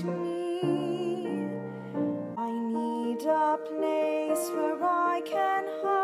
me. I need a place where I can hide.